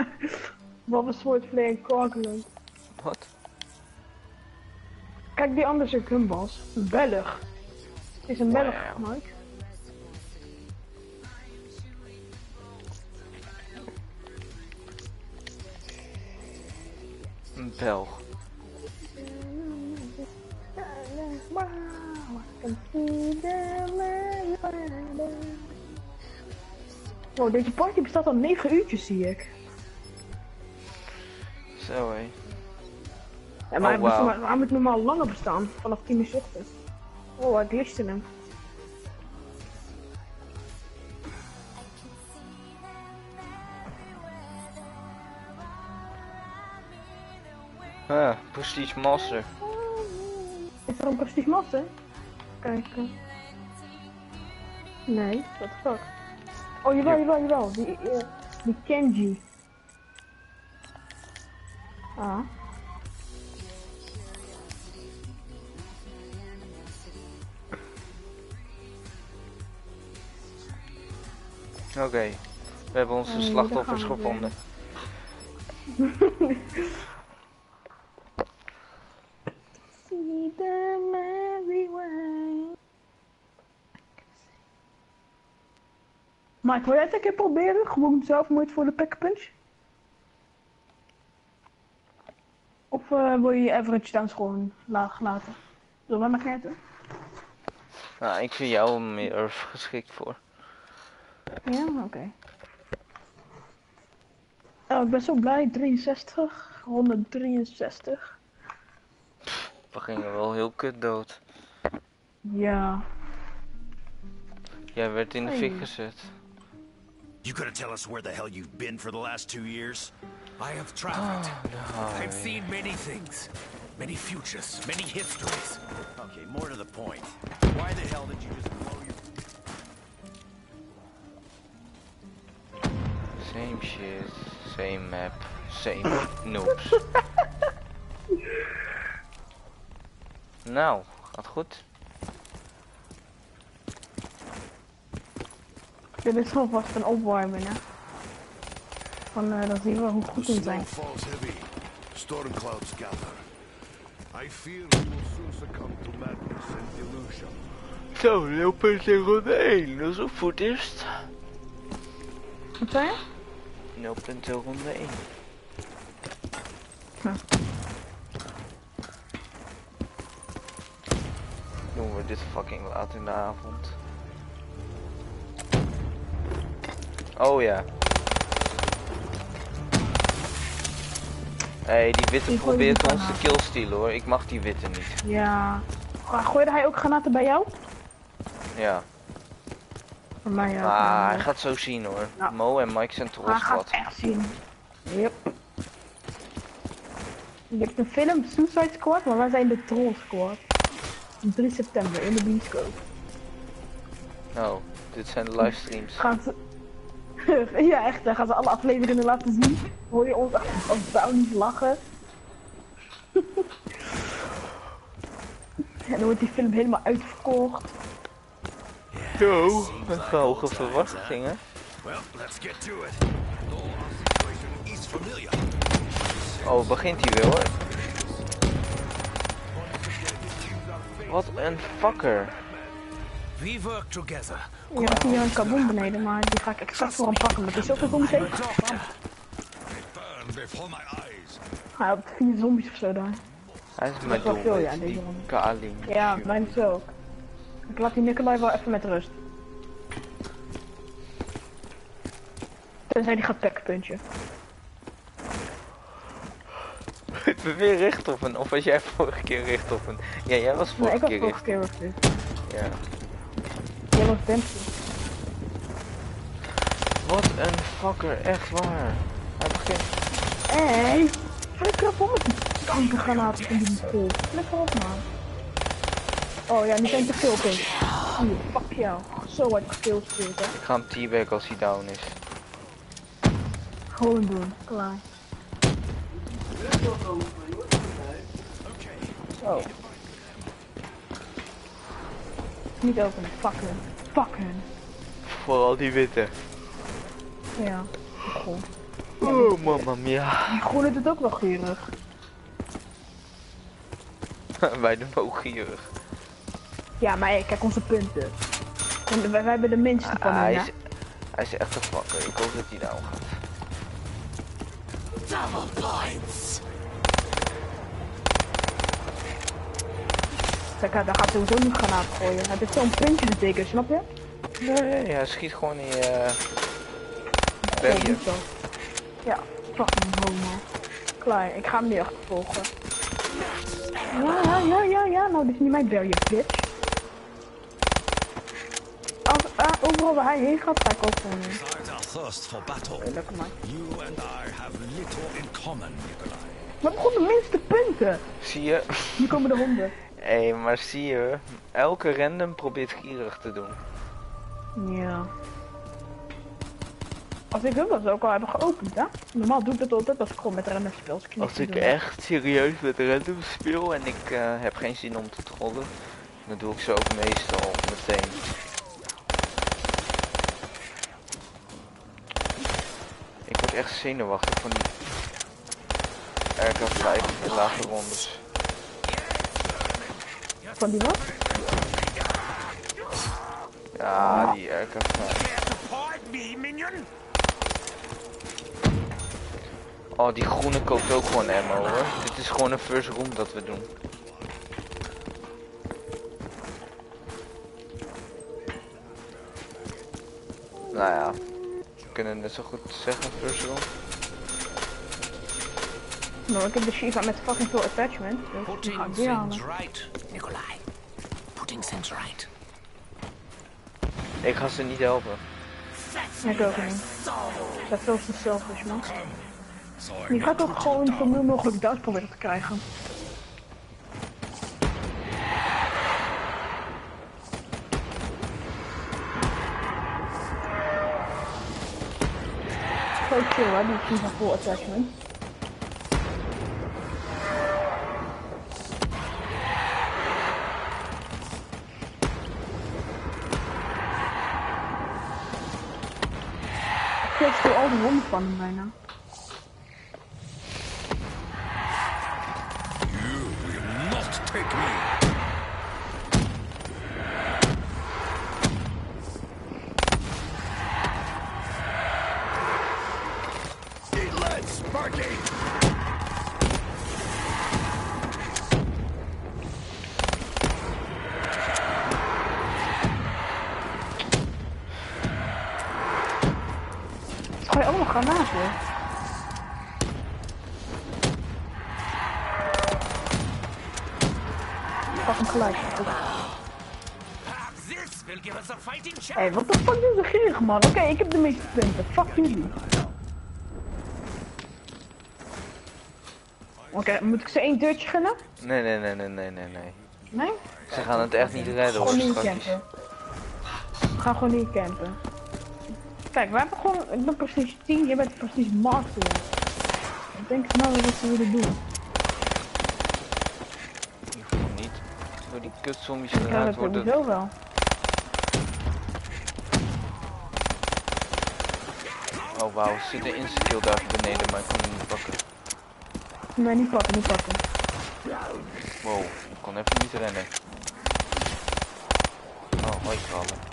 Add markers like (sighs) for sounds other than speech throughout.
(laughs) Wat een soort vleer korkelen. Wat? Kijk die andere gumballs. Een Belg. Het is een Wow. Belg, Mike. Een Belg. Wow, deze party bestaat al 9 uurtjes, zie ik. Ja, maar Oh, hij, bestaat- hij moet normaal langer bestaan, vanaf 10 uur ochtends. Oh, ik liste hem. Ah, Prestige Master. Is er een prestige master? Kijken. Nee, what the fuck. Oh, jawel, Ja. jawel, jawel. Die, eh, die Kenji. Ah. Oké. We hebben onze Oh, slachtoffers we gevonden. See the merry way. Mike, wil jij het een keer proberen? Gewoon zelf nooit voor de pack punch? Of eh, wil je je average downs gewoon laag laten? Zullen wij maar kijken? Nou, ik vind jou er meer geschikt voor. Ja, oké. Oh, ik ben zo blij. 63, 163. We gingen wel heel kut dood. Ja. Jij werd in de fik gezet. You gonna tell us where the hell you've been for the last two years? I have traveled. Oh, I've seen many things, many futures, many histories. Okay, more to the point. Why the hell did you just blow your... Same shit, same map, same (laughs) noobs. nou, gaat goed. Dit is gewoon vast een opwarmen, hè. Van, eh, dan zien we hoe goed we zijn. Storm clouds gather. I fear we will soon succumb to madness and delusion. Zo, 0.01, 1, dat is ook voor het eerst. Wat zei je? 0.01. Hm. Doen we dit fucking laat in de avond. Oh ja. Hé, hey, die witte gooi probeert ons te killstealen hoor. Ik mag die witte niet. Ja. Maar gooide hij ook granaten bij jou? Ja. Voor mij ja. Maar hij gaat zo zien hoor. Ja. Mo en Mike zijn Hij trots gaat wat. echt zien. Yep. Je hebt een film Suicide Squad, maar wij zijn de Troll Squad. Op 3 september in de bioscoop. Oh, dit zijn de livestreams. Gaan ze... (laughs) ja, echt, dan gaan ze alle afleveringen laten zien. Hoor je ons als brownies lachen. (laughs) en dan wordt die film helemaal uitverkocht. Yo, met hoge verwachtingen. Is. Oh, begint hij weer hoor. Wat een fucker. We work together. Je hebt hier een kaboom beneden, maar die ga ik exact voor hem pakken. Met doctor. Burn before my eyes. Hij had vier zombies of zo daar. Hij is mijn wel veel, ja, deze die man. Kalin. Ja, mijn is ook. Ik laat die Nikolai wel even met rust. Tenzij die gaat. (laughs) Ik ben weer recht op een, of was jij vorige keer recht op een? Ja, jij was Nee, vorige ik was keer vorige recht. keer dit. Ja. Jij was Dempsey. Wat een fucker, echt waar. Hij begint. Hé, flikker op met die kankergranaten van die golf. Flikker op, man. Oh ja, nu zijn te veel, pink. Fuck jou. Zo hard gekillstreeld, hè. Ik ga hem teabag als hij down is. Gewoon doen, klaar. Zo. Niet openen, fuck hun. Fuck hun. Vooral die witte. Ja, groen. Oh, mamma mia. Die groene doet ook wel gierig. (laughs) Wij doen ook gierig. Ja, maar hey, kijk onze punten. En wij, wij hebben de minste van Ah, hen, hij, is, hij is echt een fucker. Ik hoop dat hij down gaat. Double points. Kijk, daar gaat sowieso niet granaat gooien. Het is zo'n puntje te tikken, snap je? Nee, hij schiet gewoon in je... Oh, Barrier. niet zo. Ja, fucking homo. Klaar, ik ga hem nu achtervolgen. Ja, ja, ja, ja, ja. Nou, dit is niet mijn barrier, bitch. Als, ah, overal waar hij heen gaat, ga ik ook. Lekker man. You and I have little in common, Nikolai. Maar gewoon de minste punten. Zie je? Nu komen de honden. (laughs) Hé, maar zie je? Elke random probeert gierig te doen. Ja. Als ik ook al ook al hebben geopend, hè? Normaal doe ik dat altijd als ik gewoon met random speel. als ik Als ik echt serieus met random speel en ik eh, heb geen zin om te trollen, dan doe ik ze ook meestal meteen. Word echt zenuwachtig van die RK5 in lage rondes. Van die wat? Ja, die RK5. Fight me, minion! Oh, die groene koopt ook gewoon ammo hoor. Dit is gewoon een first room dat we doen. Nou ja, kunnen net zo goed zeggen first room. Nou, ik heb de Shiva met fucking veel attachment. Dus die ga Putting ik die halen. right, Nikolai. Putting things right. Ik ga ze niet helpen. Ik ook niet. Dat is veel te selfish, man. Je gaat ook gewoon zo min mogelijk duit proberen te krijgen. Zo chill, hè, die Shiva full attachment. Ik stil al die honden Granaten. Pak hem gelijk. Hé, wat de fuck is er gierig, man? Oké, ik heb de meeste punten. Fuck jullie. Oké, moet ik ze één deurtje gunnen? Nee, nee, nee, nee, nee, nee, nee. Nee? Ze gaan het echt niet redden hoor, Gewoon niet campen. We gaan gewoon niet campen. Kijk, wij hebben gewoon... Ik ben prestige 10, jij bent prestige master. Ik denk nou wat ze willen doen. Ik hoef niet door die kutzombies Ja, geraakt dat worden. wel. Oh wauw, zit een insta-kill daar beneden, maar ik kan hem niet pakken. Nee, niet pakken, niet pakken. Wow, ik kon even niet rennen. Oh, hoi krabben.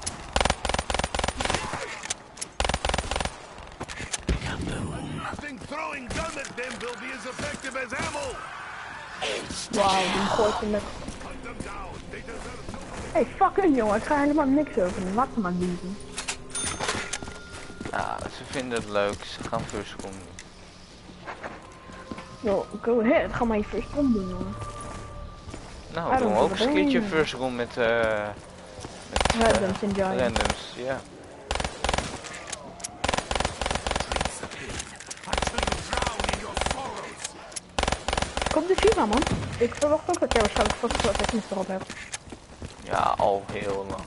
Them will be as effective as ammo! Wauw, die gooit ze met... Hey, fuck hun jongen, ik ga helemaal niks hem maar niet doen. Ah, ze vinden het leuk, ze gaan first doen. Yo, go ahead, ga maar je first room doen, jongen. Nou, doen we ook eens een keertje first room met, eh met Randoms en giants. randoms, ja. Fight till you drown in your op de FIFA, man. Ik verwacht ook dat jij waarschijnlijk vast wel technisch erop hebt. Ja, al heel lang.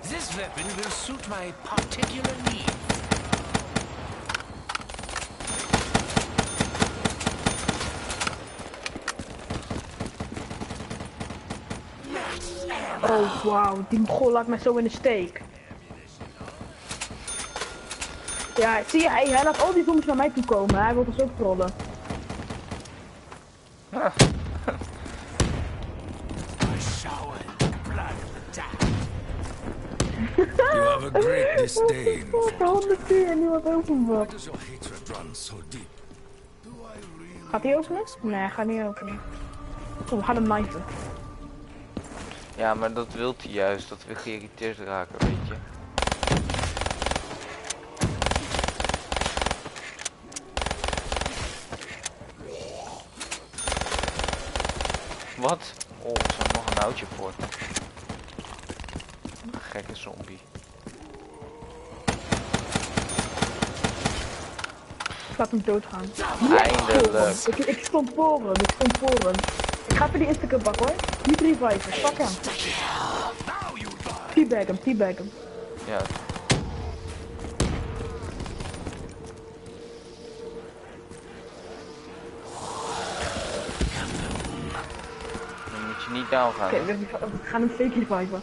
This weapon will suit my particular needs. Oh, wauw. Die mogol laat mij zo in de steek. Ja, zie je, hij, hij laat al die zombies naar mij toe komen. Hij wil ons ook trollen. Gaat hij openen? Nee, gaat niet openen. We gaan hem. Ja, maar dat wilt hij juist, dat we geïrriteerd raken, weet je. Wat? Oh, er zat nog een houtje voor. Gekke zombie. Ik laat hem doodgaan. Eindelijk. Ik, ik stond voor hem, ik stond voor hem. Ik ga even die Instagram pakken hoor. Die reviven, pak hem. Teabag hem, teabag hem. Ja. Dan moet je niet down gaan. Oké, hè? we, we gaan hem fake reviven.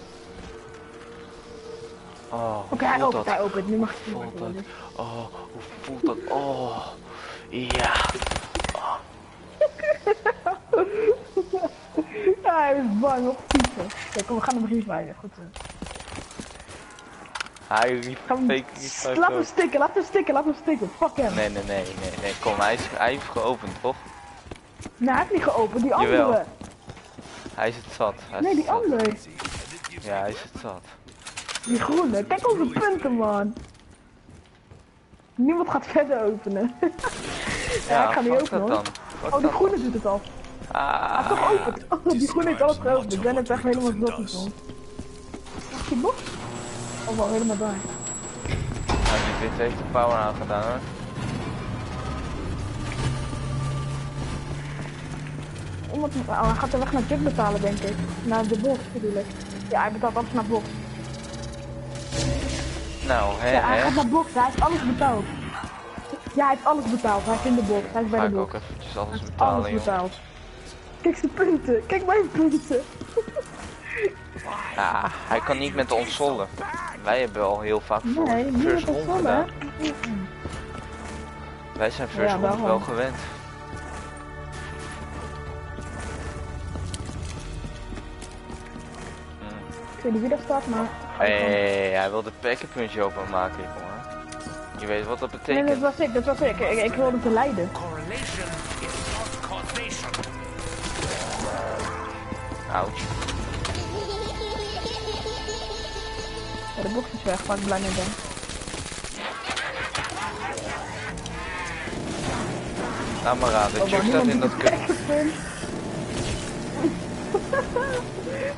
Oh, Oké, hoe hij opent, hij opent. Nu mag ik Voelt dat? worden. Oh, hoe voelt dat? Oh, ja. (laughs) Ja, hij is bang op. Oké, kom, we gaan hem reviven. Goed zo. Hij riep fake Laat hem stikken, laat hem stikken, laat hem stikken. Fuck hem. Nee, nee, nee, nee, nee. Kom, hij, is, hij heeft geopend, toch? Nee, hij heeft niet geopend, die Jawel. andere. Hij is het zat. Hij Nee, het die andere. Ja, hij is het zat. Die groene. Kijk onze punten, man. Niemand gaat verder openen. (laughs) ja, ik ga niet openen hoor. Oh, die groene doet het al. Ah, Hij toch opent. Oh, die groene heeft alles geopend. Ik ben het echt helemaal blok niet van. Is die box? Oh, wel helemaal daar. nou, die wit heeft de power aangedaan hoor. Iemand, oh, hij gaat de weg naar Jug betalen, denk ik. Naar de box bedoel ik. Ja, hij betaalt alles naar box. Nou, hè, Ja, hij hè. gaat naar box. Hij heeft alles betaald. Ja, hij heeft alles betaald. Hij is in de box. Hij is bij Ga de ik ook box. eventjes alles Alles betaald. Kijk zijn punten. Kijk mijn punten. Ja, hij kan niet met ons sollen. Wij hebben al heel vaak voor Nee, niet first round ons gedaan. Wij zijn first Ja, daarom. wel gewend. Ik weet niet wie staat, maar... Hé, hij wil de pekkenpuntje openmaken, jongen. Je weet wat dat Nee, betekent. dat was ik, dat was ik. Ik, ik wilde te leiden. Correlation is not causation. Ouch. Ja, de box is weg, waar ik blij mee ben. Laat maar raden, Oh, Chuck maar staat in dat kut.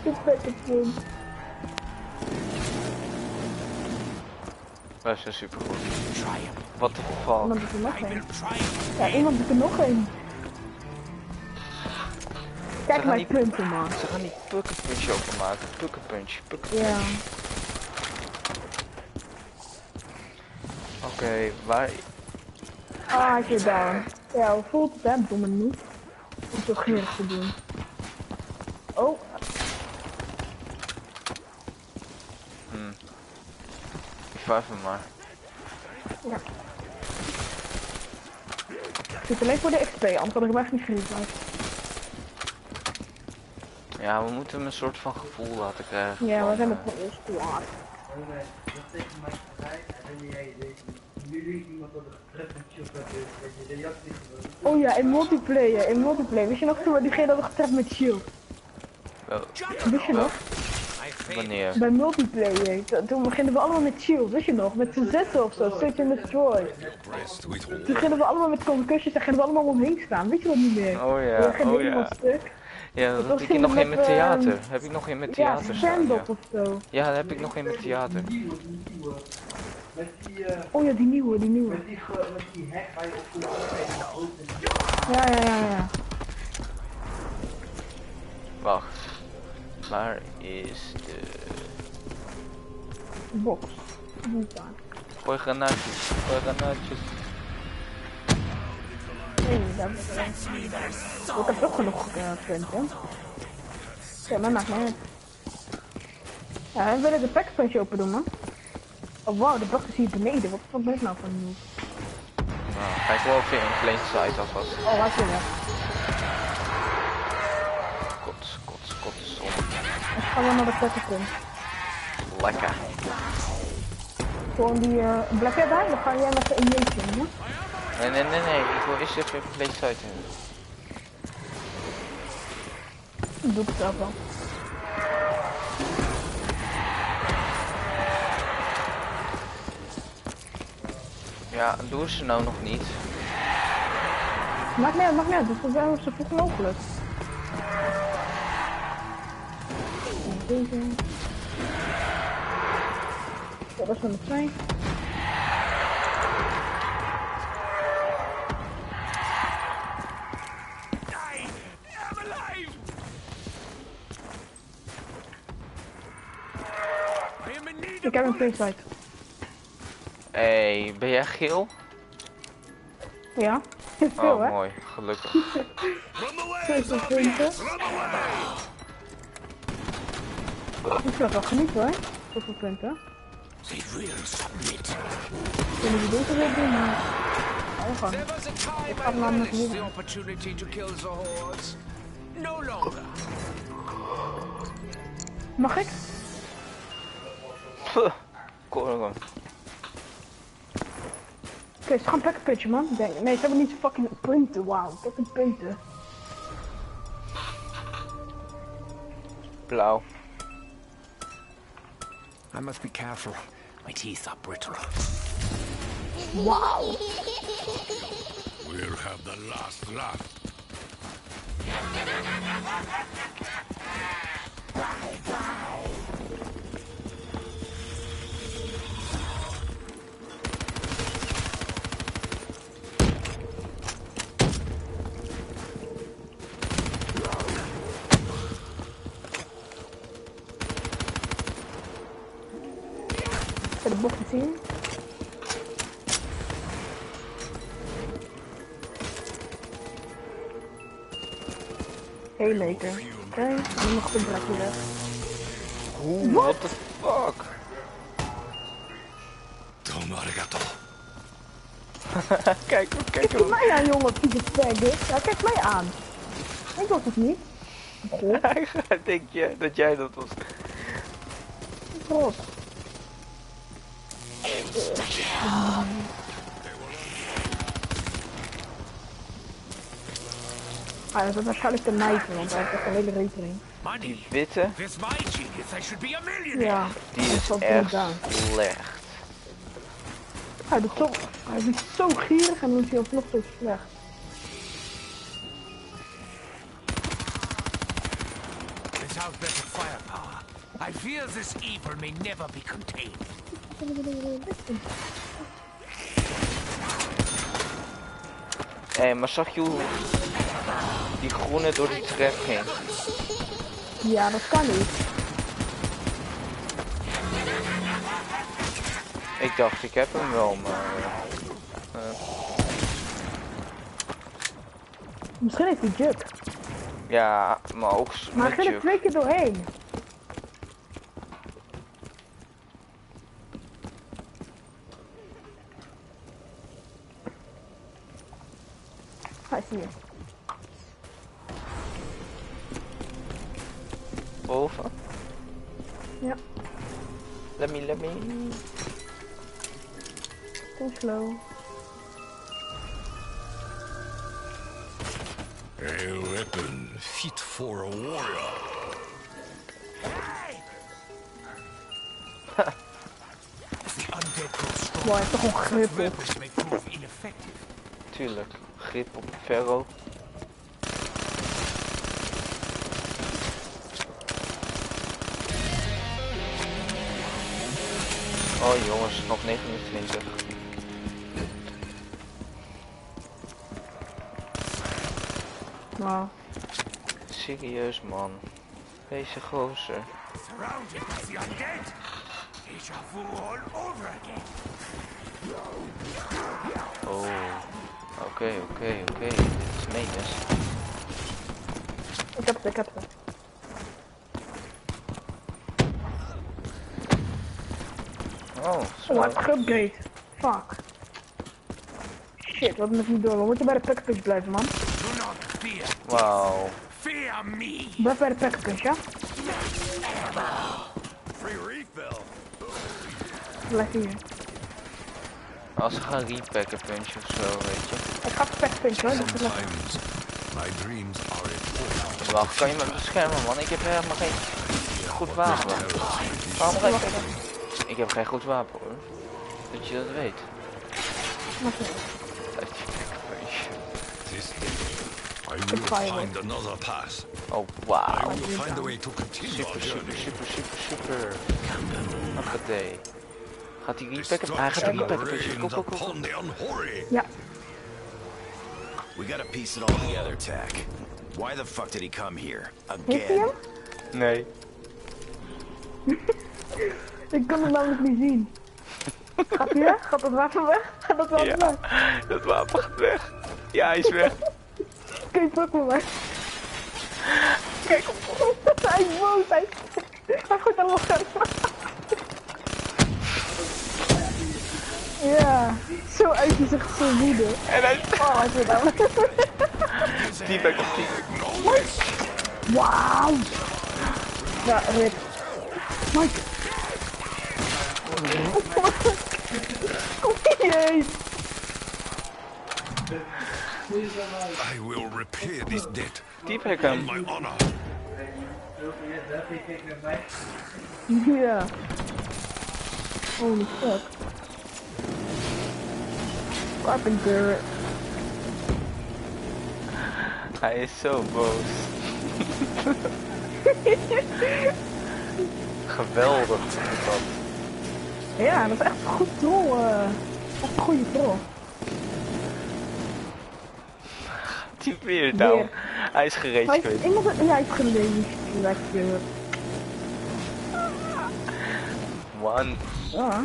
De pekkenpunt. Wij zijn supergoed. What the fuck? Iemand doet er nog een. Ja, iemand doet er nog een. Kijk niet- punten, man. Ze gaan die pukkenpuntje openmaken. Pukkenpunch. Pukkenpunch. Ja. Oké, waar... Ah, ik weer down. Ja, hoe voelt het, hè, domme niet? Om zo gierig te doen. Oh, Revive hem maar. ik zit alleen voor de XP, anders had ik hem echt niet gerevived. Ja, we moeten hem een soort van gevoel laten krijgen. Ja, van, we zijn ons met de reactie gewoon. Oh ja, in multiplayer, in multiplayer. Wist je nog toen we diegene hadden getreft met shield? wel- Wist je nog? Wanneer? Bij multiplayer. T- Toen beginnen we allemaal met shield, wist je nog? Met z'n zessen of zo, search and destroy. Toen hole. gingen we allemaal met concussions en gingen we allemaal omheen staan. Weet je dat niet meer? Oh We ja, gingen oh ja. stuk. Ja, dat heb ik nog in met ehm, theater. Heb ik nog in met Ja, theater staan, ja. of zo. Ja, dat heb ik nog in met theater. Met die, eh, Oh ja, die nieuwe, die nieuwe. met die, met die hek waar je op die- Ja, ja, ja, ja. Wacht. Waar is de... Box. Die is daar. Gooi granaatjes. Gooi granaatjes. Nee, daar Ik heb toch genoeg uh, punten. Ja, maar maakt niet uit. Ja, we willen de packpunch open doen, man. Oh wow, de box is hier beneden. Wat, wat ben ik nou van nu? Nou, ik wel even in plain sight alvast. Oh, waar is hij We naar de packpunch. Lekker. Gewoon die uh, jij daar? Dan ga jij met de injection, hè? Nee, nee, nee, nee. Ik wil eerst even in plain sight hebben. Dat doe ik zelf wel. Ja, doen ze nou nog niet. Maakt niet uit, maakt niet uit. Dus we zijn zo vroeg mogelijk. Deze. was dat de nummer Ik heb een flashlight. Hey, ben jij geel? Ja. (laughs) Veel, oh, mooi. Gelukkig. (laughs) 26. Ik ga wel genieten, hoor. Zoveel punten. They will submit. Kunnen we deze weer doen, maar... Oh. There was a time I the opportunity to kill the hordes. No longer. Mag ik? Puh. Korren. Oké, ze gaan packen pitchen, man. Denk- Nee, ze hebben niet fucking punten. Wauw, dat zijn punten. Blauw. I must be careful. My teeth are brittle. Wauw. We'll have the last laugh. (laughs) Lekker. Oké, nu mag de brakje weg. Oeh, what the fuck? Domo arigato. (laughs) kijk kijk Kijk hem. mij aan, jongen, vieze faggot. Ja, kijk mij aan. Ik was het niet. (laughs) Gaat, denk je dat jij dat was? god. Ah, dat is waarschijnlijk de meisje, want hij heeft een hele rekening. Die witte, This my genius. I should be a millionaire. Ja, die is echt aan. slecht. Hij doet zo, hij doet zo gierig en dan is hij alsnog zo slecht. Without better firepower, I fear this evil may never be contained. Hé, maar zag je hoe die groene door die trap ging? Ja, dat kan niet. Ik dacht, ik heb hem wel, maar... eh, Misschien heeft hij juk. ja, maar ook Maar met ging er twee keer doorheen. Grip op. Tuurlijk. Grip op ferro. Oh jongens, nog 29. Nou, Serieus man. Deze gozer. Surrounded by the undead. Deja vu all over again. Oh. Oké, oké, oké. Dit is menens. ik heb het, ik heb het. Oh, Oh, zo. hij heeft geupgrade. Fuck. Shit, we hebben het niet door. We moeten bij de packpunch blijven, man. Wauw. Fear me. Blijf bij de packpunch, ja? Free refill. Blijf hier. Als ze gaan repacken punch of zo, weet je. Ik ga de packpunch, hoor. Dat is lekker. Sometimes my dreams are important. Wacht, kan je me beschermen man? Ik heb helemaal geen goed wapen. Waarom ga je Ik heb geen goed wapen hoor. Dat je dat weet. Die pack punch. I will find another path. Oh, I wauw. will find a way to continue Super, super, super, super, super. Gaat hij repacken? Hij gaat repacken. Kom, kom, kom, kom. Ja, We gotta piece it all together, Tack. Why the fuck did he come here? Again? hem? Nee. (laughs) Ik kan hem namelijk niet zien. Gaat hij weg? Gaat dat wapen weg? Gaat dat wapen Ja, weg? dat wapen gaat weg. Ja, hij is weg. Kijk, pak me weg. Kijk, (laughs) hij is boos. Hij, hij gooit allemaal scherp. Ja, zo uit zo woede. En hij Oh, hij zit daar. die back op die. Wauw. Ja, rip. Mike. Kom hier. I will repair this debt Die back on hem. my honor. Ja. Holy fuck. Carpenter. Hij is zo boos. (laughs) Geweldig is dat. Ja, dat is echt een goed troll. eh. echt een goede troll. Die weer nou. Weer. Hij is gereed Hij geweest. heeft iemand... Ja, hij heeft gelezen. Lekker. One, Ja.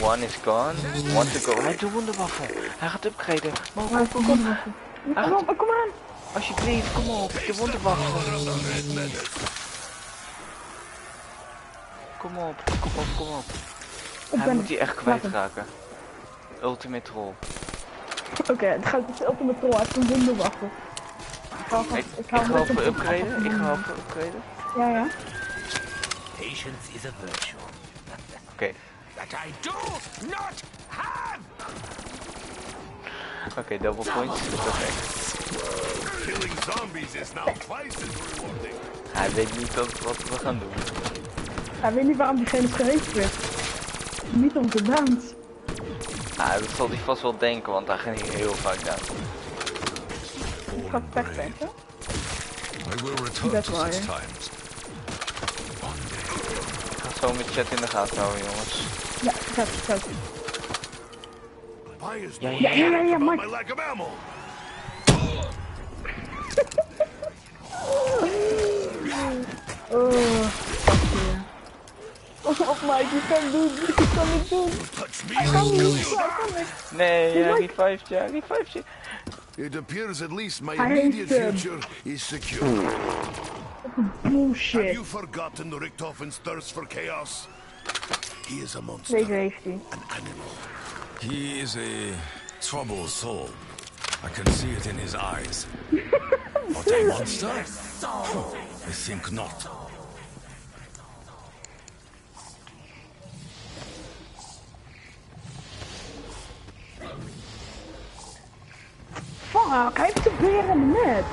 One is gone. One to go. Hij doet wonderwaffel. Hij gaat upgraden. Maar Maar kom, kom, kom, op, kom aan. alsjeblieft, kom op. De wonderwaffel. Kom op, kom op, kom op. Ik Hij ben... moet die echt kwijtraken. Ultimate troll. Oké, het gaat het op de troll. Hij heeft een wonderwaffel. Ik ga Ik, ik ga upgraden. Ik ga even upgraden. Ja, ja. Patience is a virtue Oké, that I do not have. oké, double points. Perfect. Killing zombies is now twice as rewarding. Hij weet niet wat, wat we gaan doen. Hij weet niet waarom diegene geweest werd. Niet om te dans. Ah, dat zal hij vast wel denken, want hij ging hier heel vaak down. Ik ga hè? I will return That's to why. such times. Ik ga zo mijn chat in de gaten houden, jongens. Ja, zet, zet. Pious Ja, don't ja, Ja, ja, ja, about Mike. my lack of ammo. (laughs) Oh, fuck yeah. Oh, Mike, je kan het doen. Je kan het doen. Touch me, Hij I'll kan kill niet. you. Hij kan niet. Nee, ja, Mike. revived, ja, revived je. It appears at least my Hij immediate heeft, future is secure. Have Bullshit. you forgotten Richtofen's thirst for chaos? He is a monster, Deze heeft hij. an animal. He is a troubled soul. I can see it in his eyes. (laughs) But a monster? I think not. Fuck, I have to beer in de net.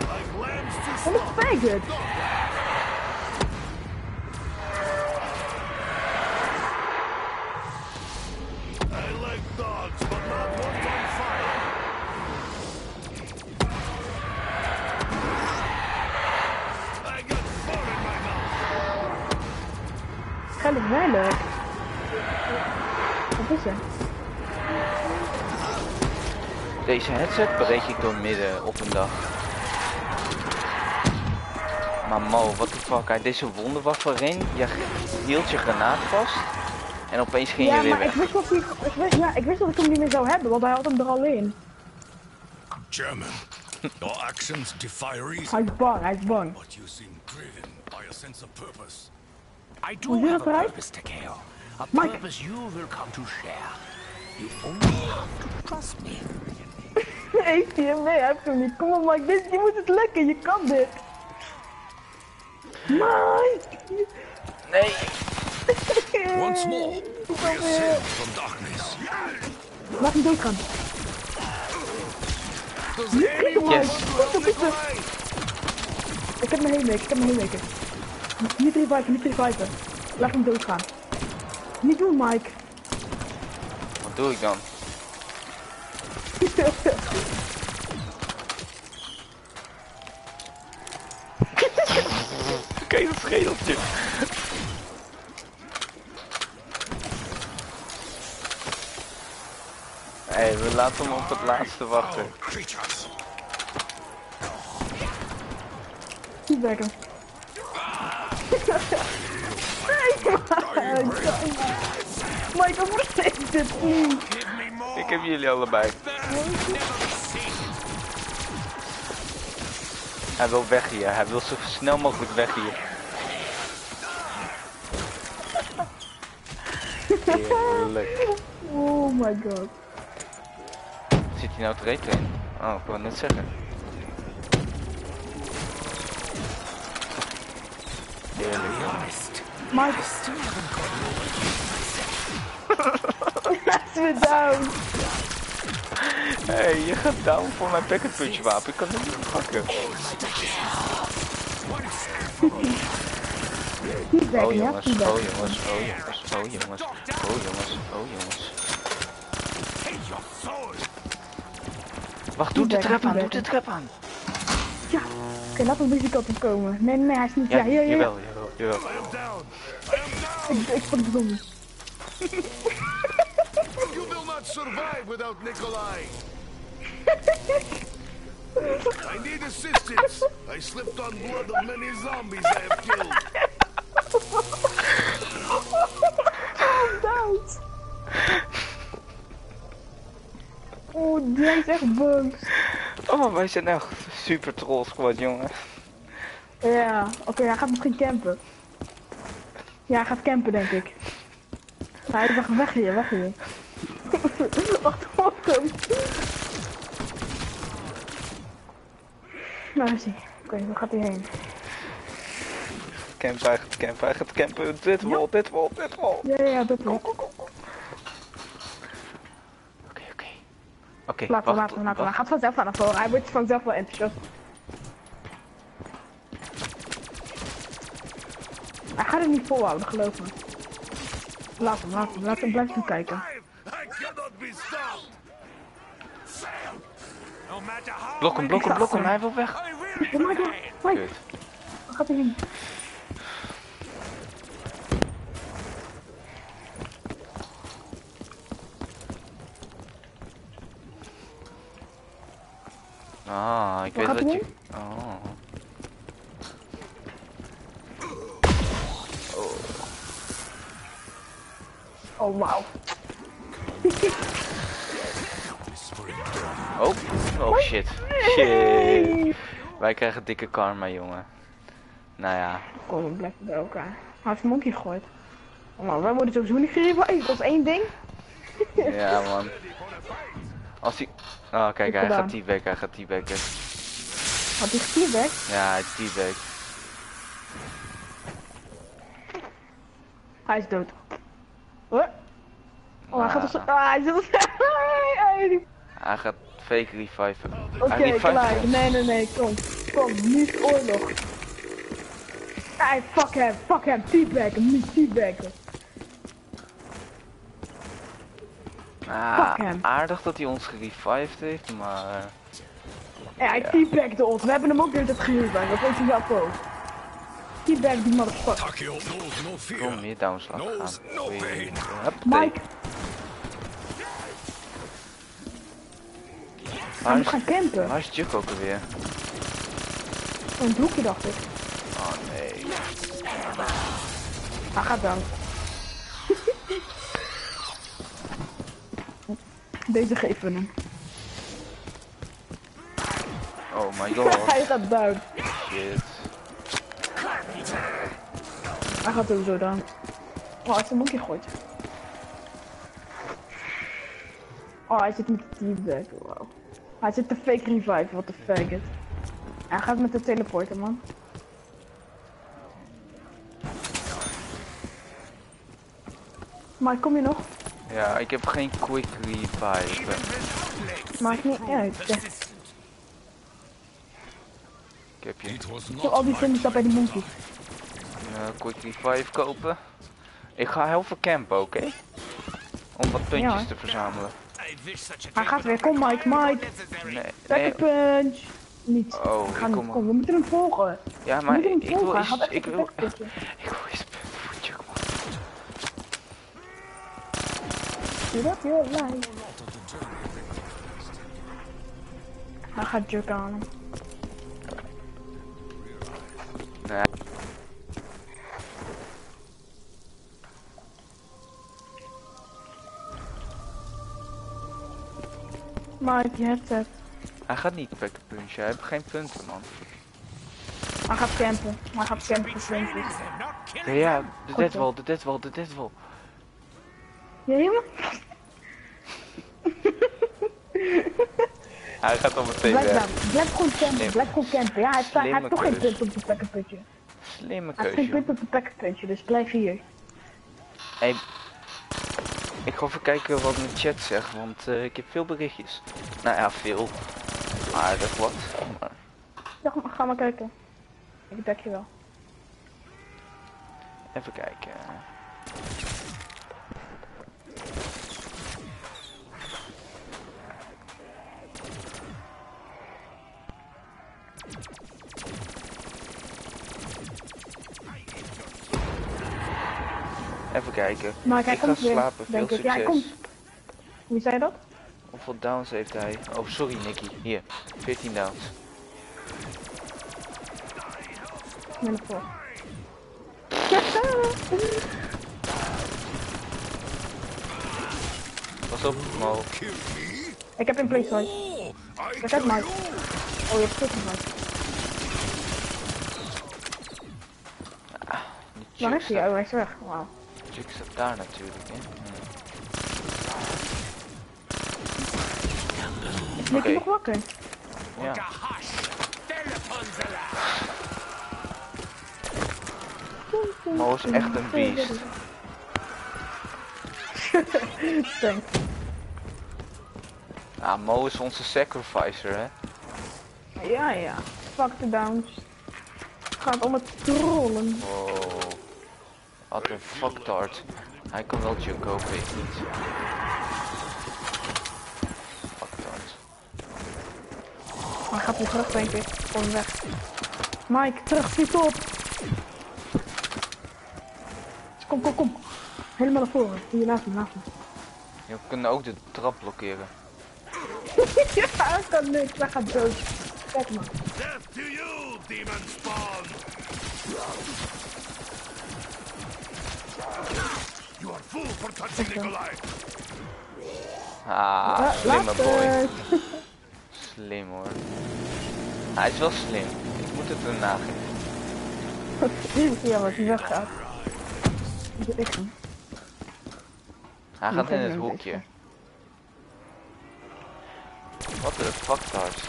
Like lambs to Wat een faggot. Deze headset breek ik door midden op een dag. Maar Mo, what the fuck, uit deze wonderwaffe erin, je hield je granaat vast en opeens ging Ja, je weer maar ik weg. wist, dat hij, ik, wist, ja, ik wist dat ik hem niet meer zou hebben, want hij had hem er al in. German, your actions defy reason, Hij is bang, hij is bang. but you seem driven by a sense of purpose. I do Hoe have a eruit? purpose, Takeo. A Mike. purpose you will come to share. You only have to trust me. Heeft hij hem? Nee, hij heeft hem niet. Kom op Mike, dit, je moet het lukken, je kan dit. Mike! Nee, (laughs) Once more, from darkness. Laat hem doodgaan. Yes. Nikolai? Ik heb mijn heenmaker, ik heb mijn heenmaker. Niet reviven, niet reviven. Laat hem doodgaan. Niet doen, Mike. wat doe ik dan? Kijk dat schedeltje. Hé, hey, we laten hem op het laatste wachten. Feedback wat is dit. Ik heb jullie allebei. Hij wil weg hier. Hij wil zo snel mogelijk weg hier. Heerlijk. Oh my god. Zit hij nou te reten in? Oh, ik wou net zeggen. Heerlijk. Mike. Laat (laughs) me down. Hé, hey, je gaat down voor mijn packet punch wapen. Ik kan het niet pakken. Oh hem, ja? jongens, oh jongens, oh jongens, oh jongens, oh jongens, oh jongens. Wacht, doe de trap aan, doe de trap aan. Ja. Oké, laten we deze kant op komen. Nee, nee, hij is niet. Ja, hier, hier. jawel, jawel, jawel. Ik, ik pak de zombie. You will not survive without Nikolai. I need assistance. I slipped on blood of many zombies I have killed. Dood. Oh, die is echt boos. Oh, wij zijn echt super troll squad, jongen. Ja, oké, hij gaat misschien campen. Ja, hij gaat campen, denk ik. Hij is weg, weg hier, weg hier. (laughs) Wacht op hem. Nou, is hij. Oké, waar gaat hij heen? Camp, hij gaat campen, hij gaat campen. Dit wall, dit wall, dit wall. Ja, ja, dat wel. Oké, oké. Oké, Laat hem, wacht, laat hem, laat hem. Hij gaat vanzelf aan naar voren. Hij wordt vanzelf wel enthousiast. Hij gaat het niet volhouden, geloof me. Laat hem, laat hem, laat hem blijven toekijken. Blok hem, blok hem, blok hem, hij wil weg. I will Oh my god, Mike, Kut. waar gaat hij heen? Ah, ik Waar weet gaat wat hij je... Oh. Oh, wauw. Wij krijgen dikke karma, jongen. Nou ja, Kom, we blijven bij elkaar. Hij heeft een monkey gegooid. Oh, maar wij worden sowieso niet gerevived. Dat is één ding. (laughs) ja man. Als hij... Oh kijk, hij gaat teabag, hij gaat teabaggen. Had hij geteabagd? Ja, hij teabag. Hij is dood. Huh? Oh, hij gaat op Nou. Ah, hij zit. Hij- hij- Hij gaat fake reviven. Oké, revive klaar. ons. Nee, nee, nee, kom. Kom, niet oorlog. Hey, fuck hem, fuck hem. Teabaggen, niet teabaggen. Ah, Fuck hem. aardig dat hij ons gerevived heeft, maar... eh, Ja, hij Ja. teabagde ons. We hebben hem ook hele tijd gerevived. Dat weet hij wel ook. Teabag die motherfucker. Kom, meer downslag gaan. Mike, hij moet is, gaan campen. waar is Juk ook alweer? Een broekje dacht ik. Oh nee. Hij gaat down. (laughs) Deze geven we hem. Oh my god. (laughs) Hij gaat down. Shit. Hij gaat sowieso down. Oh, hij heeft een monkey gegooid. Oh, hij zit met de teabag. Wow. Hij zit te fake revive, wat de faggot. Hij gaat met de teleporter, man. Maar kom je nog? Ja, ik heb geen quick revive. Maakt niet uit. Ik heb je It was Ik heb not al die daar bij die monkeys. uh, quick revive kopen. Ik ga heel veel campen, oké? Om wat puntjes te verzamelen. Hij gaat weer. Kom Mike, Mike. Nee, nee. Punch. Niet. Oh, Ga ik niet. kom Kom, we moeten hem volgen. Ja, We maar moeten hem ik wil volgen. Hij eens, ik wil, (laughs) ik wil eens Juk, man. Speed up your life. Hij gaat jerk aan. Nee. Mike, je headset. Hij gaat niet packen punchen, hij heeft geen punten, man. Hij gaat campen. Hij gaat campen voor Ja, ja, de deadwall, de deadwall, de deadwall. Ja, helemaal. Hij gaat al meteen Blijf weg. Blijf gewoon campen. Slim. Blijf gewoon campen. Ja, hij heeft, hij heeft toch geen punt op de pekkenputje. Slimme Hij heeft geen keuze. punt op de pekkenputje, dus blijf hier. Hey, ik ga even kijken wat mijn chat zegt, want eh, ik heb veel berichtjes. Nou ja, veel. Aardig wat. Maar Ja, ga maar kijken. Ik dek je wel. even kijken. Even kijken. Maar hij ik ga komt weer, slapen. Veel ik. Ja, hij succes. komt. Wie zei dat? Hoeveel downs heeft hij? Oh, sorry Nicky. Hier, 14 downs. Min voor. Pas op, Mo. Ik heb in place sight. I Kijk kill uit, Mike. Oh, je hebt goed Mike. Die Waar is hij? Oh, hij is weg. Wauw. Chick staat daar natuurlijk, hè. Is Nicky Oké. nog wakker? Ja. Mo is echt een beest. (laughs) Thanks. Ah, Mo is onze sacrificer, hè. Ja, ja. Fuck the downs. Gaat om het trollen. Oh. Wat een fucktard. Hij kan wel junk kopen, ik niet. Fucktard. Hij gaat weer terug, denk ik. Gewoon weg. Mike, terug, schiet op. Kom, kom, kom. Helemaal naar voren. Hier, naast me, naast me. Je kunt ook de trap blokkeren. (laughs) ja, hij kan niks. Hij gaat dood. Kijk maar. Death to you, demon fool for touching Nikolai! Ah, slimme boy. later. Slim hoor. Hij is wel slim. Ik moet het hem nageven. ja, wat hij weggaat. Ik. Hij gaat in het hoekje. Wat een fucktard.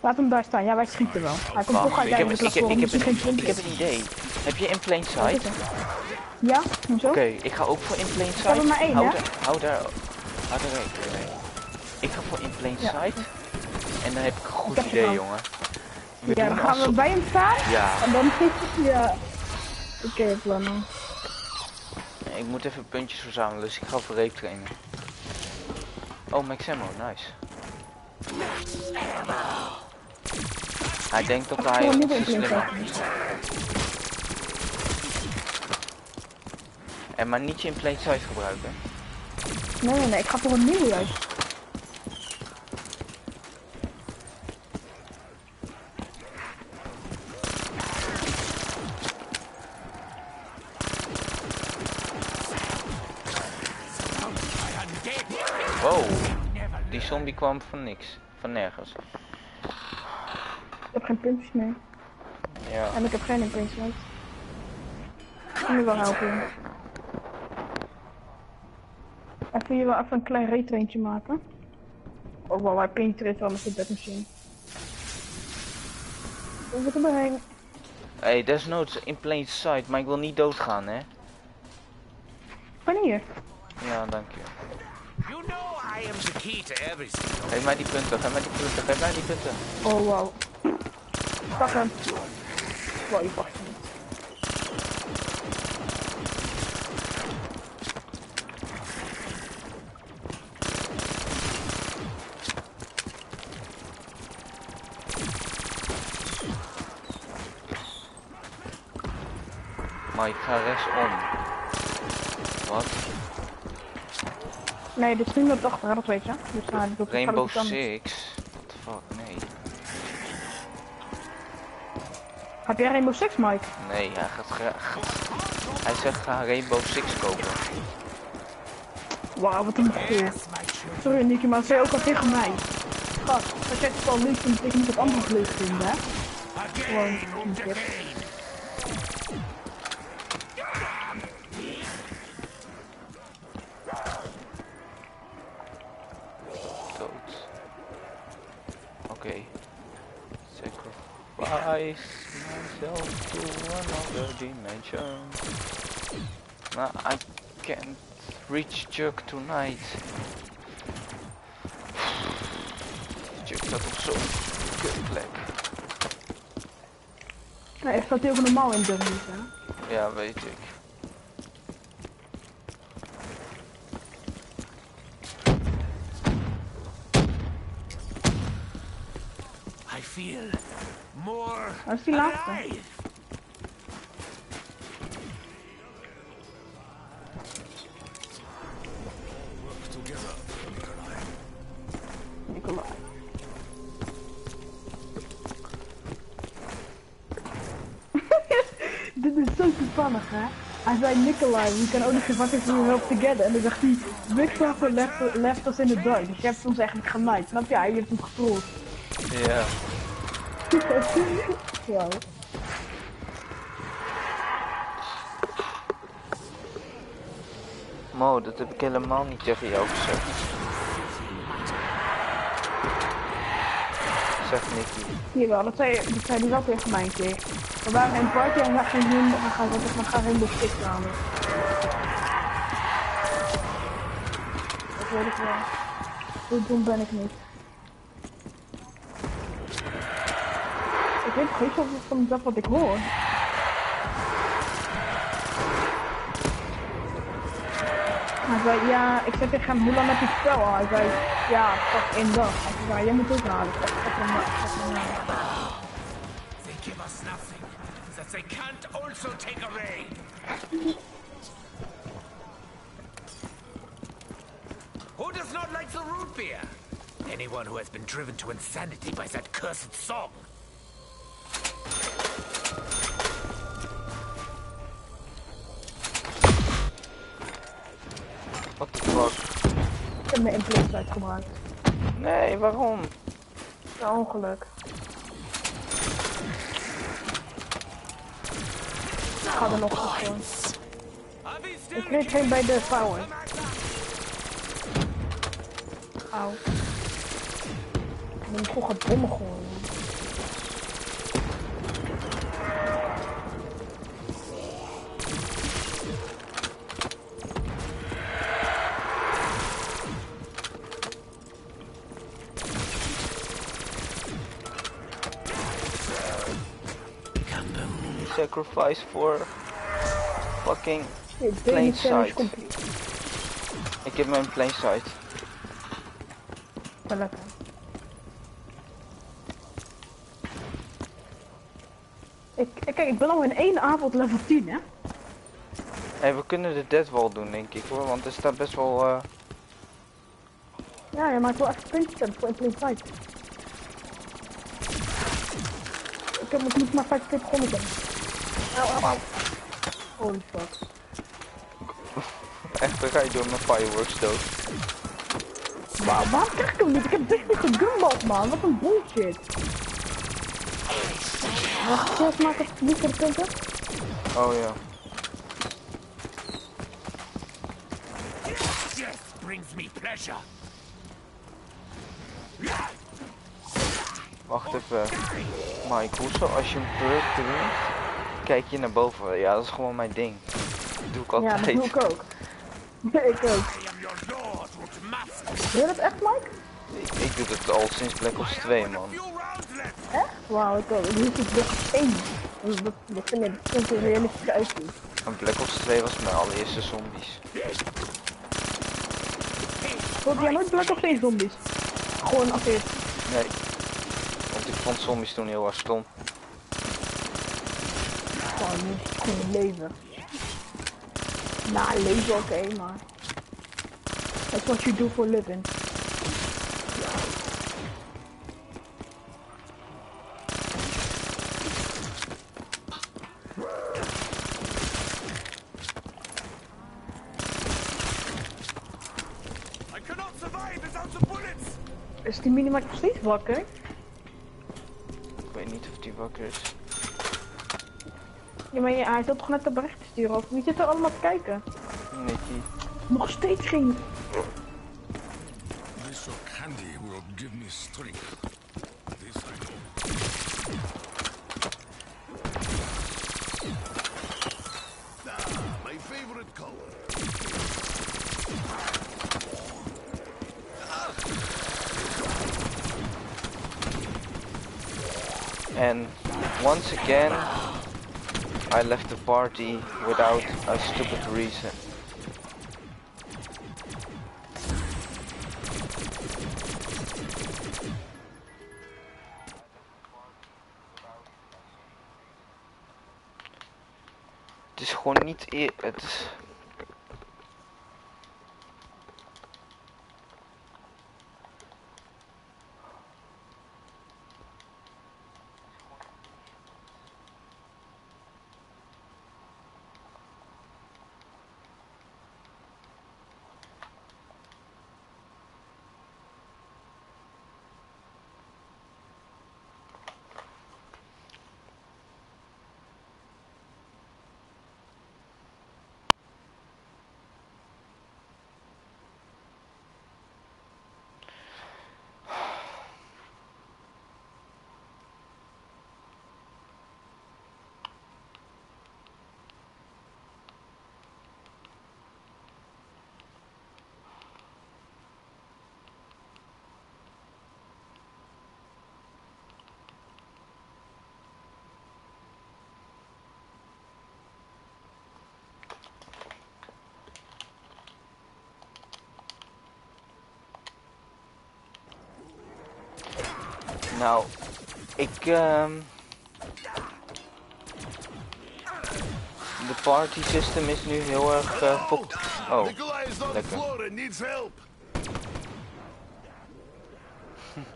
Laat hem daar staan. Ja, wij schieten wel. Hij komt toch Wacht, ik heb, uiteindelijk ik, naar heb, ik, heb een, ik heb een idee. Heb je in plain sight? Er? Ja, hoezo? Oké, ik ga ook voor in plain sight. hebben maar één, hou, hè? daar, hou daar, hou daar rekening mee. Ik ga voor in plain Ja. sight. En dan heb ik een goed je idee, jongen. We Ja, dan gaan we bij hem staan. Ja, En dan (laughs) ja. Oké, plannen. ik moet even puntjes verzamelen, dus ik ga voor rape trainen. Oh, Max ammo, nice. Hij denkt dat hij een ons nieuwe te slim implementatie. En maar niet je in plain sight gebruiken. Nee, nee, nee, ik ga voor een nieuwe juist. Wow, die zombie kwam van niks. Van nergens. Ik heb geen puntjes meer. Ja. En ik heb geen imprints Kan me wel helpen. Even hier wel even een klein retraintje maken. Oh wow, hij penetreert wel met de bedmachine. Hoe zit er doorheen? Hey, desnoods in plain sight, maar ik wil niet doodgaan, hè? Wanneer? Ja, dank je. You know I am the key to everything. Geef mij die punten, geef mij die punten, geef mij die punten. Oh wow. Pak hem. Wow, je pakt hem ik ga rechtsom. Wat? Nee, dit is nu op 80 dat weet je. Dus uh, dit doet Rainbow Six? What the fuck, nee. Heb jij Rainbow Six, Mike? Nee, hij gaat, gra- gaat- Hij zegt ga Rainbow Six kopen. Wauw, wat een goeie. Sorry Nicky, maar zei ook al tegen mij. Gast, als jij het al leuk vindt, dat anderen het leuk vinden, hè? Gewoon een tip. Another dimension. Nou, I can't reach Jerk tonight. Chuck staat op zo'n kutplek. Nee, hij staat heel normaal in Dungeons, hè? Ja, weet ik. I feel more Dat is die laatste. Nikolai, we can only survive if we help together. En dan zegt hij, Big Papa left, left us in the dark. Dus je hebt ons eigenlijk genaaid, snap je? Hij heeft hem getroost. Ja. (laughs) Wauw. Mo, dat heb ik helemaal niet tegen jou gezegd. Zeg Nicky. Jawel, dat zei, dat zei hij wel tegen mij een keer. We waren in een party en we gingen nu, we gaan we gaan Rainbow Six halen. Weet ik wel. Zo dom ben ik niet. Ik weet niet zo van dat wat ik hoor. Hij zei, ja, ik zei tegen hem, hoe je het spel? Hij zei, ja, pas één dag. Hij zei, jij moet ook. Ik "Ik ik halen." They give us nothing that they can't also take away. Does not like the root beer? Anyone who has been driven to insanity by that cursed song. What the fuck? Ik heb mijn impulse uitgebruikt. Nee, waarom? Per ongeluk. Ik ga er nog voor. Are we still Ik kreeg geen bij de vrouwen. Auw. Ik gewoon gaan bommen gooien. Sacrifice for fucking Plain sight. Ik heb mijn plain sight. Ik, ik- kijk, ik ben al in één avond level 10, hè? Hey, we kunnen de dead wall doen denk ik hoor, want er staat best wel... eh, Ja, je maakt wel echt puntjes voor in plain sight. Ik, heb, ik moet maar 25 seconden. Au, au, au. Holy fuck. (laughs) Echt, dan ga je door mijn fireworks dood. Wauw, waarom krijg ik hem niet? Ik heb dit niet gegumbald, man. Wat een bullshit. Wacht, yes, maak het niet voor de punten. Oh ja. Death brings me pleasure. Wacht even. Mike, hoezo als je een perk doet, kijk je naar boven? Ja, dat is gewoon mijn ding. Dat doe ik Ja, dat altijd. doe ik ook. (laughs) Ik ook. I am your lord, Rootmaster. Doe je dat echt, Mike? Ik, ik doe het al sinds Black Ops 2 man. Echt? Wauw, ik ook. Nu is het nog één. Dat, dat, dat vind ik dat ik er realistisch uitzien. En Black Ops 2 was mijn allereerste zombies. Speelde jij nooit Black Ops 1 zombies? Gewoon als eerst. Nee. Want ik vond zombies toen heel erg stom. Gewoon gewoon leven. Nou, leven oké, maar... That's what you do for a living. I cannot survive without the bullets. Is die minima nog steeds wakker? Ik weet niet of die wakker is. Ja, maar ja, hij zat toch net een bericht te sturen of wie zit er allemaal te kijken? Nee, die. Nog steeds geen... once again, I left the party without a stupid reason. Het is gewoon niet Nou, ik ehm De party system is nu heel erg eh fucked. Oh, lekker. (laughs)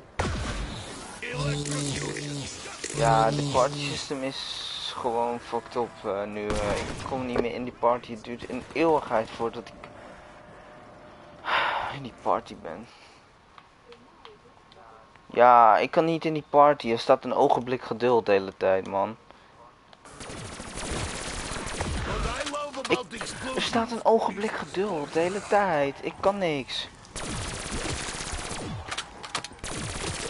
Ja, de party system is gewoon fucked up eh, nu. eh, ik kom niet meer in die party. Het duurt een eeuwigheid voordat ik (sighs) in die party ben. Ja, ik kan niet in die party. Er staat een ogenblik geduld de hele tijd, man. Er staat een ogenblik geduld de hele tijd. Ik kan niks.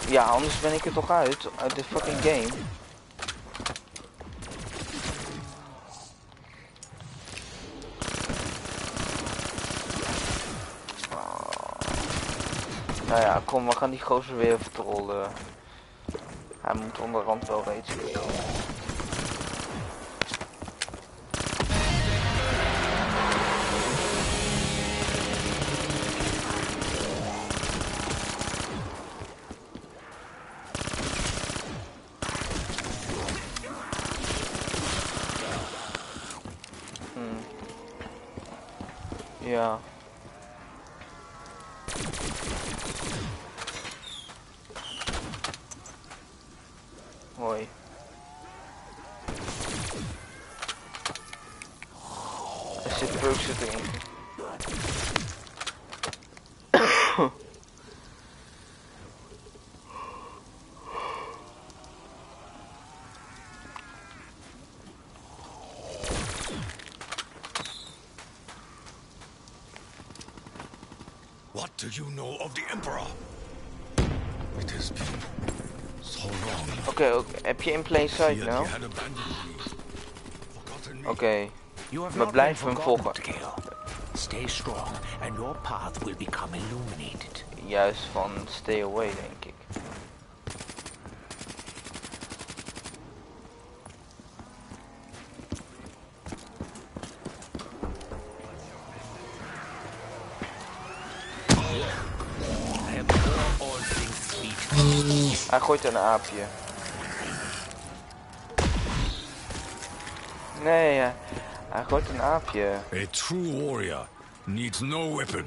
Ja, anders ben ik er toch uit. Uit de fucking game. Nou ja, kom, we gaan die gozer weer even trollen. Hij moet onderhand wel weten. You know of the Emperor? It has been so long. Oké, oké. heb in plain sight Feared nou? he had abandoned me. Forgotten me. Oké. You have not been forgotten. Gale. Stay strong, and your path will become illuminated. Juist van stay away denk gooit een aapje. Nee, ja. hij gooit een aapje. A true warrior needs no weapon.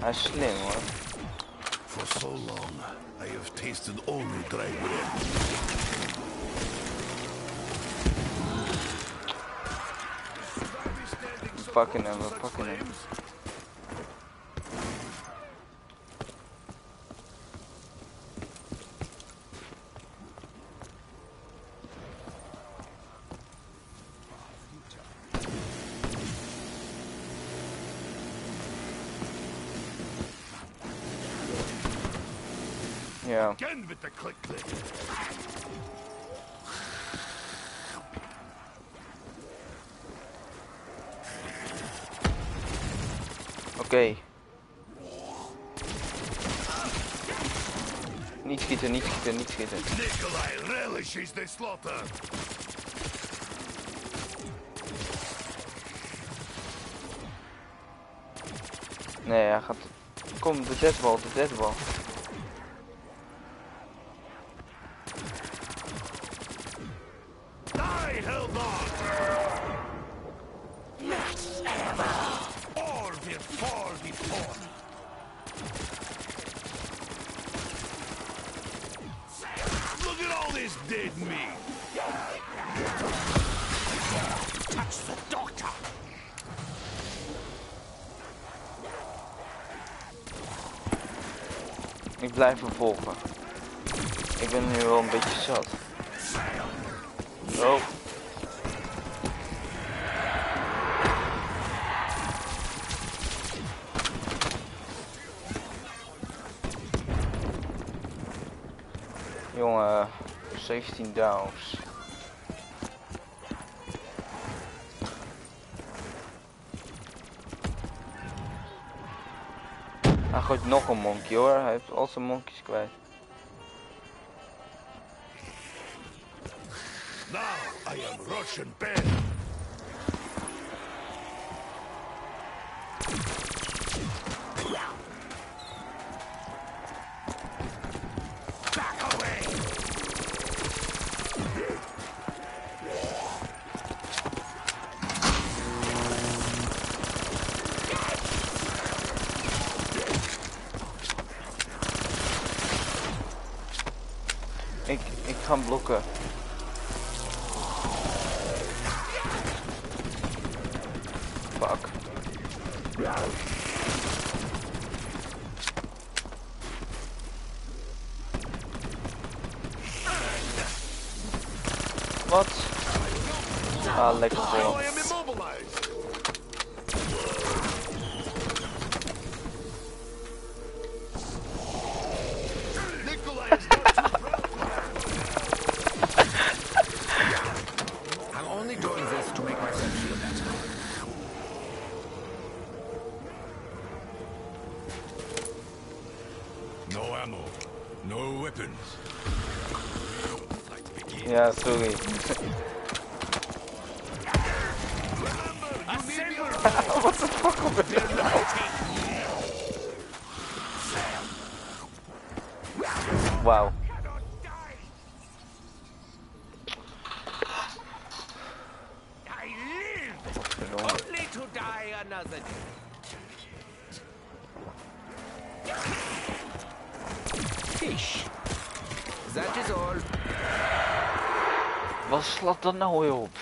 Hij is slim hoor. For so long, I have tasted only dry bread. We pakken hem, we pakken hem. Ja, Again with the click click. oké. Niet schieten, niet schieten, niet schieten. Nikolai relishes the slaughter. Nee, hij gaat... Kom, de deadball, de deadball. I held on. All will fall before me. Look at all this dead meat. Touch the doctor! Ik blijf hem volgen. Ik ben nu wel een beetje zat. Oh. Jongen, 17 downs. Nog een monkey hoor, hij heeft al zijn monkeys kwijt. Ik, ik ga hem blokken. Dat nou weer op?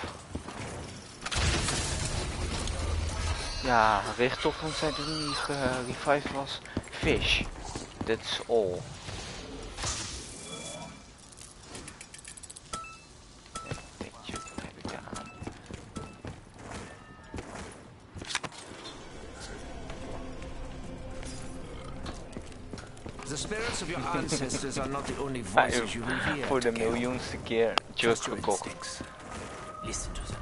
Ja, richt op zijn toen niet gerevived was. Fish. That's all. The spirits of your (laughs) ancestors are not the only voices you revere. Voor de Takeo. miljoenste keer Just just your gekocht. Listen to them.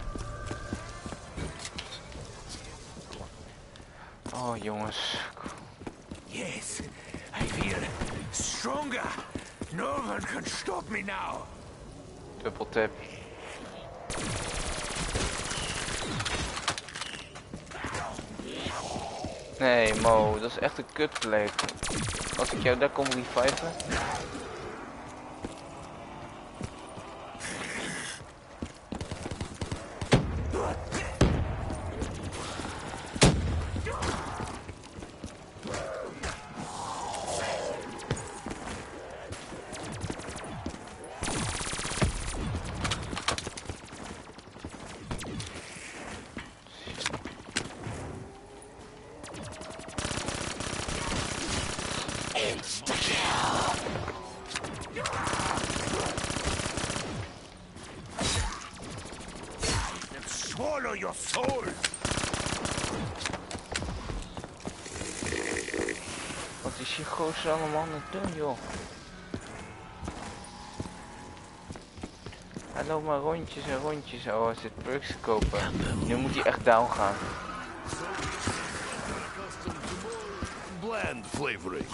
Oh jongens. Yes, I feel stronger. No one can stop me now. Dubbel tap. Nee Mo, dat is echt een kutplek. Als ik jou daar kom reviven. And swallow your soul. Wat gozer allemaal doen joh? Hij loopt maar rondjes en rondjes. Oh, hij zit perks kopen. Nu moet hij echt down gaan. Bland flavoring.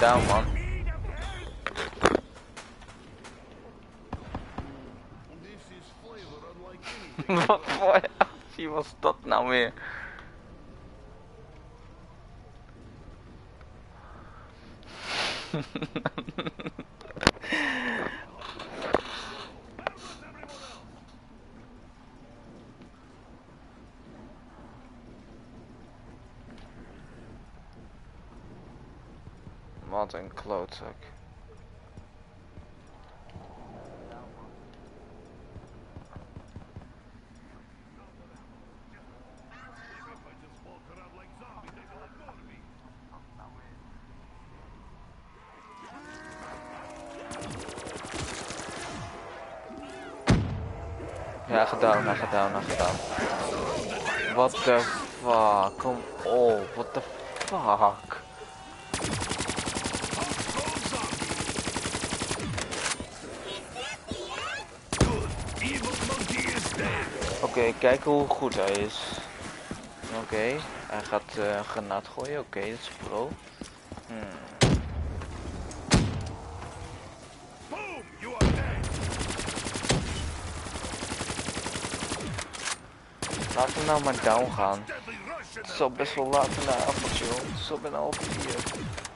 Down man. This is flavor unlike anything. Wat voor actie was dat nou weer? Wat een klootzak. Gedaan, hij gedaan, hij gedaan. What the fuck? Kom op, what the fuck? Oké, kijken hoe goed hij is. Oké, hij gaat eh, een granaat gooien. Oké, dat is pro. Hmm. Boom! You are dead. Laten we nou maar down gaan. Al best wel laat in de avond, joh. Het is al bijna vier.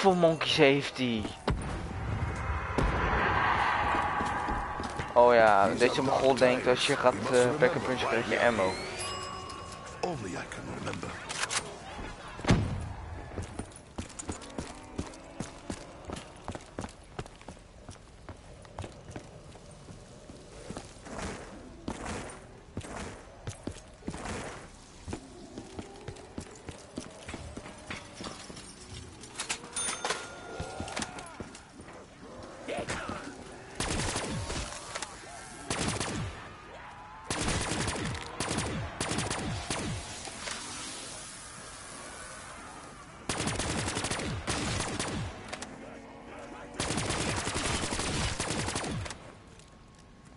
Hoeveel monkeys heeft hij? Oh ja, deze mogol denkt als je gaat uh, back punch krijg je ammo. Only I can remember.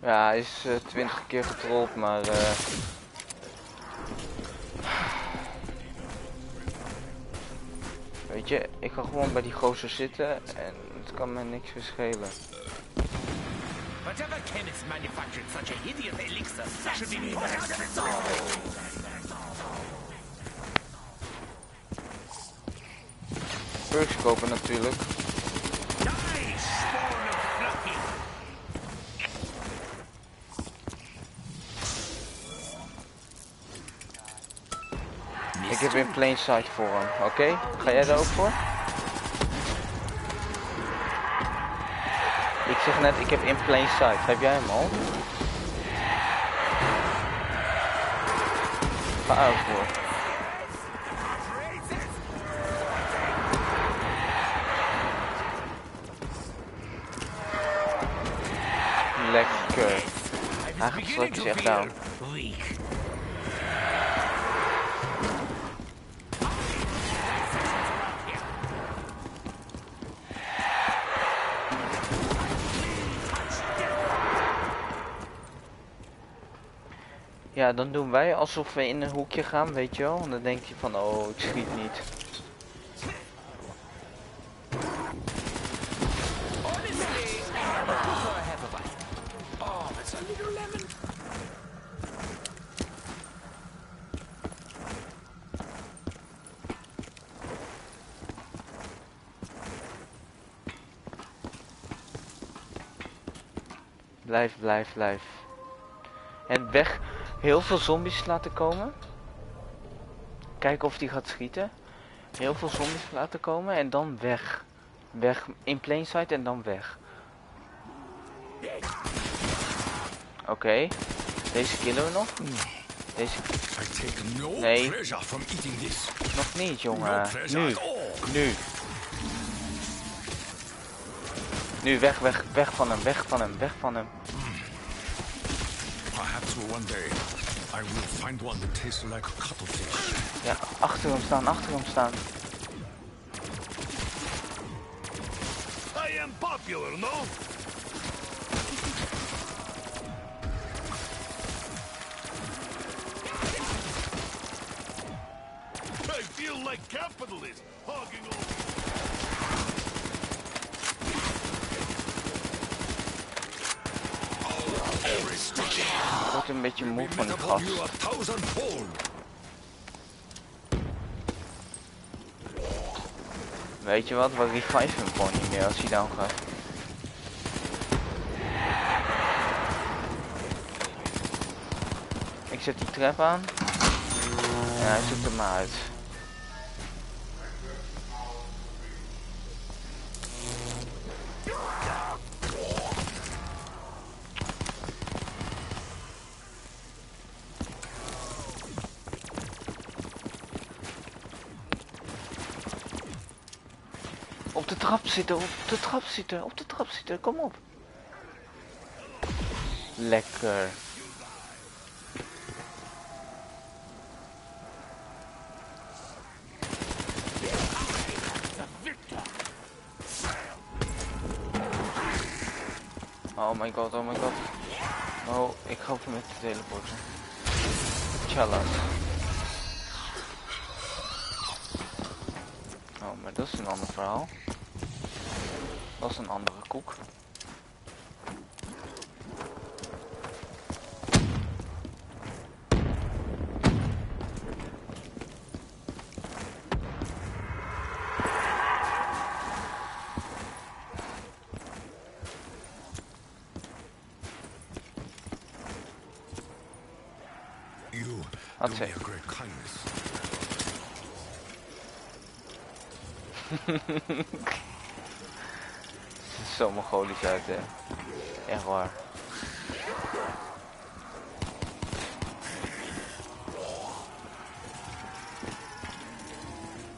Ja, hij is uh, 20 keer getrold, maar... Uh... Weet je, ik ga gewoon bij die gozer zitten en het kan me niks verschelen. Whatever chemist manufactured such a hideous elixir should be put out of its Perks kopen natuurlijk. Ik heb in plain sight voor hem, oké? Ga jij er ook voor? Ik zeg net, ik heb in plain sight. Heb jij hem al? Ga er voor. Lekker. Gaat straks echt down. Ja, dan doen wij alsof we in een hoekje gaan, weet je wel. En dan denk je van, oh, ik schiet niet. Blijf, blijf, blijf. En weg heel veel zombies laten komen. Kijken of die gaat schieten. Heel veel zombies laten komen en dan weg. Weg in plain sight en dan weg. Oké. Okay. Deze killen we nog. Deze... Nee. Nog niet, jongen. Nu. Nu. Nu, weg, weg, weg van hem, weg van hem, weg van hem. Perhaps one day I will find one that tastes like cuttlefish. Ja, achter hem staan, achter hem staan. I am popular, no? I feel like capitalists hogging over. Ik word een beetje moe van die gas. Weet je wat, we revive hem gewoon niet meer als hij down gaat. Ik zet die trap aan. En hij zoekt hem maar uit. Op de trap op de trap zitten, op de trap zitten, kom op. Lekker. Oh my god, oh my god. Oh, ik ga met de teleporten. Tjallas. Oh, maar dat is een ander verhaal. Dat is een andere koek. (laughs) Zo mongolisch uit, hè. Echt waar.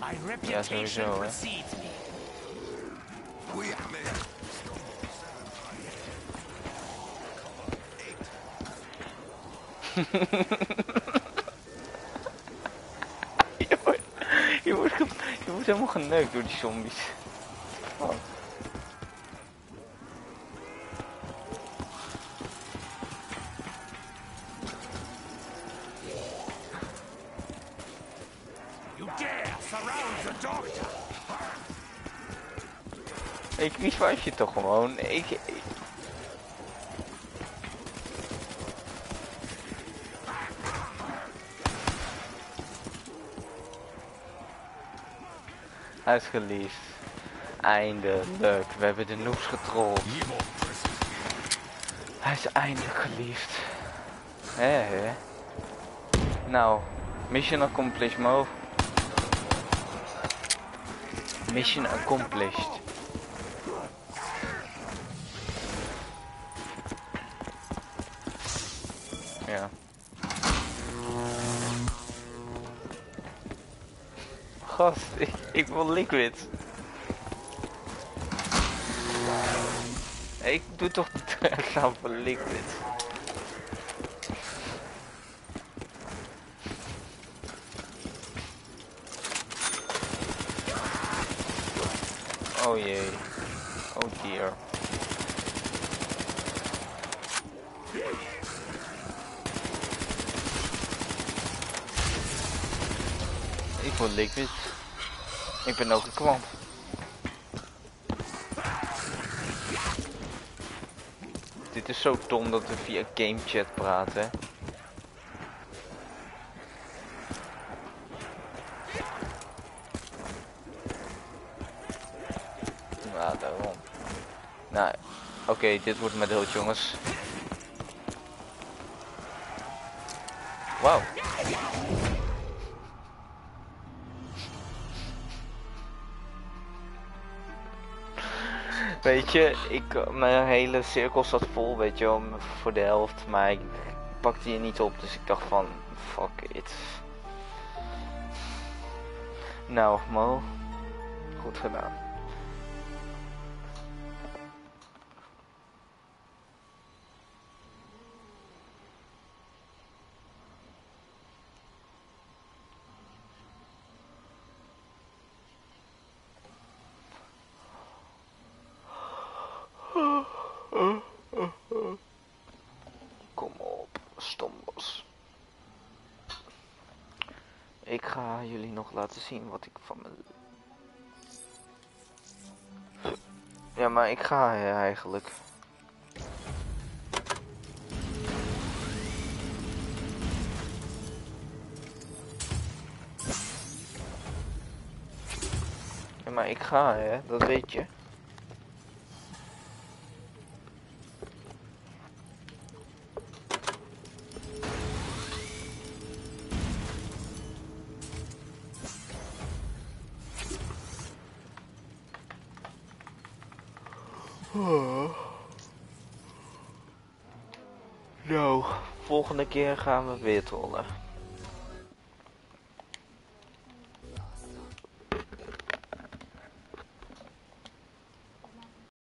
My Ja, reputation sowieso, hè. (laughs) Je wordt, je, wordt, je wordt helemaal geneukt door die zombies. Was je toch gewoon. Ik, ik- Hij is geliefd. Eindelijk. We hebben de noobs getrold. Hij is eindelijk geliefd. Hé. Nou, mission accomplished Mo. Mission accomplished. Gast, (laughs) ik, ik wil liquid. Ik doe toch (laughs) gaan voor liquid. Oh jee. Oh dear. Ik wil liquid. Ik ben ook een klant. Dit is zo dom dat we via gamechat praten. Ja, daarom. Nou, oké, dit wordt mijn dood, jongens. Wauw. Weet je, ik, mijn hele cirkel zat vol, weet je wel, voor de helft. Maar ik pakte je niet op, dus ik dacht van, fuck it. Nou, Mo, goed gedaan. Laten zien wat ik van mijn... Ja, maar ik ga hè, eigenlijk. Ja, maar ik ga hè, dat weet je. Keer gaan we weer trollen.